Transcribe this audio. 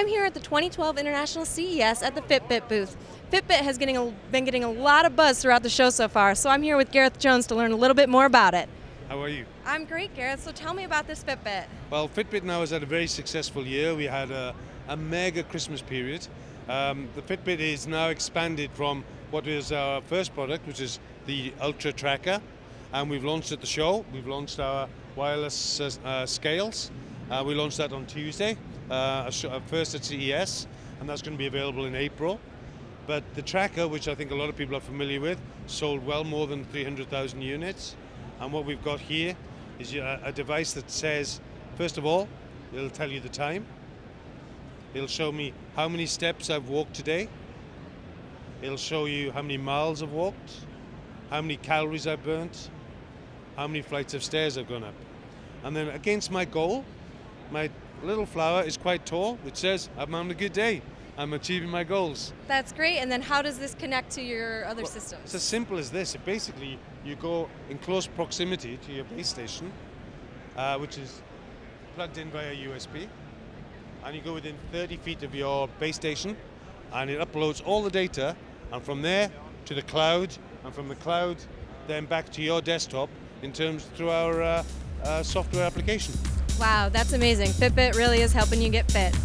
I'm here at the 2012 International CES at the Fitbit booth. Fitbit has getting a, been getting a lot of buzz throughout the show so far, so I'm here with Gareth Jones to learn a little bit more about it. How are you? I'm great, Gareth. So tell me about this Fitbit. Well, Fitbit now has had a very successful year. We had a, a mega Christmas period. Um, the Fitbit is now expanded from what is our first product, which is the Ultra Tracker, and we've launched at the show. We've launched our wireless uh, uh, scales. Uh, we launched that on Tuesday, uh, first at CES, and that's going to be available in April. But the tracker, which I think a lot of people are familiar with, sold well more than 300,000 units. And what we've got here is a, a device that says, first of all, it'll tell you the time. It'll show me how many steps I've walked today. It'll show you how many miles I've walked, how many calories I've burnt, how many flights of stairs I've gone up. And then against my goal, my little flower is quite tall, which says I'm on a good day. I'm achieving my goals. That's great. And then how does this connect to your other well, systems? It's as simple as this. It Basically, you go in close proximity to your base station, uh, which is plugged in via USB, and you go within 30 feet of your base station, and it uploads all the data, and from there to the cloud, and from the cloud then back to your desktop in terms through our uh, uh, software application. Wow, that's amazing. Fitbit really is helping you get fit.